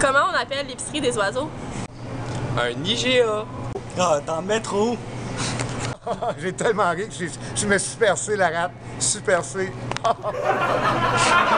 Comment on appelle l'épicerie des oiseaux? Un IGA. Ah, dans le métro. J'ai tellement ri que je me suis percé la rate. Super C.